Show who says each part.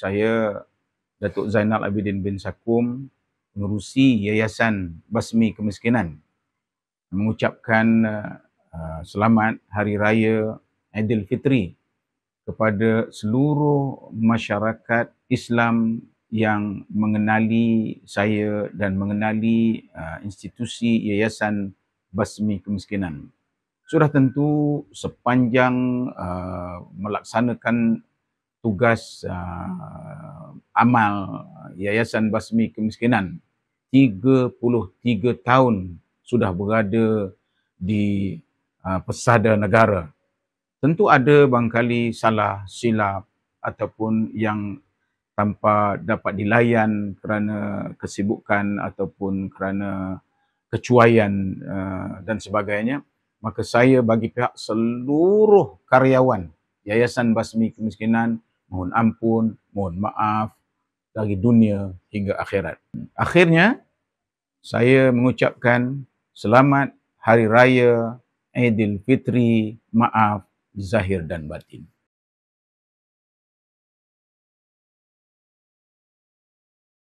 Speaker 1: saya Datuk Zainal Abidin bin Sakum mengurusi Yayasan Basmi Kemiskinan mengucapkan uh, selamat Hari Raya Aidilfitri kepada seluruh masyarakat Islam yang mengenali saya dan mengenali uh, institusi Yayasan Basmi Kemiskinan. Sudah tentu sepanjang uh, melaksanakan tugas uh, amal Yayasan Basmi Kemiskinan 33 tahun sudah berada di uh, pesada negara. Tentu ada bangkali salah silap ataupun yang tanpa dapat dilayan kerana kesibukan ataupun kerana kecuaian uh, dan sebagainya maka saya bagi pihak seluruh karyawan Yayasan Basmi Kemiskinan mohon ampun, mohon maaf dari dunia hingga akhirat. Akhirnya saya mengucapkan selamat Hari Raya Aidilfitri, maaf zahir dan batin.